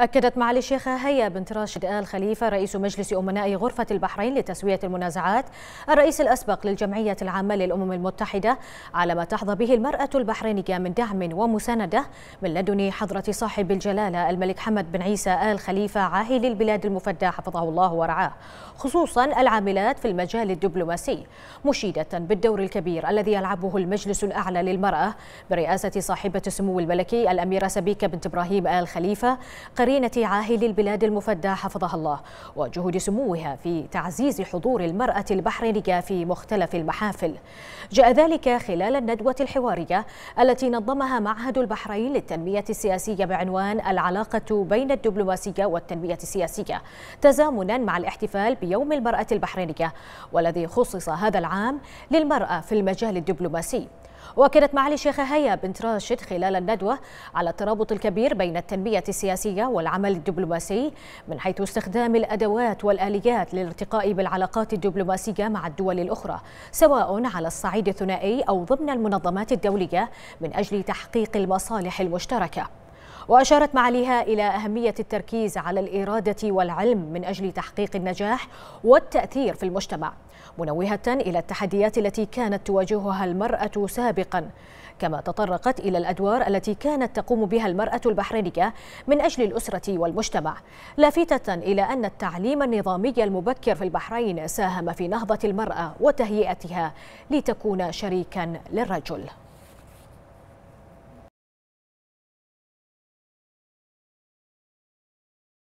أكدت معالي الشيخة هيا بنت راشد آل خليفة رئيس مجلس أمناء غرفة البحرين لتسوية المنازعات الرئيس الأسبق للجمعية العامة للأمم المتحدة على ما تحظى به المرأة البحرينية من دعم ومساندة من لدن حضرة صاحب الجلالة الملك حمد بن عيسى آل خليفة عاهل البلاد المفدى حفظه الله ورعاه خصوصا العاملات في المجال الدبلوماسي مشيدة بالدور الكبير الذي يلعبه المجلس الأعلى للمرأة برئاسة صاحبة السمو الملكي الأميرة سبيكة بنت إبراهيم آل خليفة قرينة عاهل البلاد المفدى حفظها الله وجهود سموها في تعزيز حضور المرأة البحرينية في مختلف المحافل. جاء ذلك خلال الندوة الحوارية التي نظمها معهد البحرين للتنمية السياسية بعنوان العلاقة بين الدبلوماسية والتنمية السياسية تزامنا مع الاحتفال بيوم المرأة البحرينية والذي خصص هذا العام للمرأة في المجال الدبلوماسي. وأكدت معالي الشيخة هيا بنت راشد خلال الندوة على الترابط الكبير بين التنمية السياسية والعمل الدبلوماسي من حيث استخدام الأدوات والآليات للارتقاء بالعلاقات الدبلوماسية مع الدول الأخرى سواء على الصعيد الثنائي أو ضمن المنظمات الدولية من أجل تحقيق المصالح المشتركة. وأشارت معاليها إلى أهمية التركيز على الإرادة والعلم من أجل تحقيق النجاح والتأثير في المجتمع منوهة إلى التحديات التي كانت تواجهها المرأة سابقا كما تطرقت إلى الأدوار التي كانت تقوم بها المرأة البحرينية من أجل الأسرة والمجتمع لافتة إلى أن التعليم النظامي المبكر في البحرين ساهم في نهضة المرأة وتهيئتها لتكون شريكا للرجل.